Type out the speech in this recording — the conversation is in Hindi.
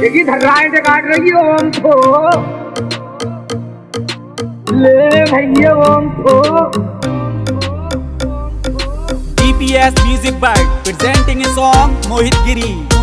देखी धर्राएँ से काट रही हो ओम को ले भैया ओम को DPS Music Bite presenting a song Mohit Giri.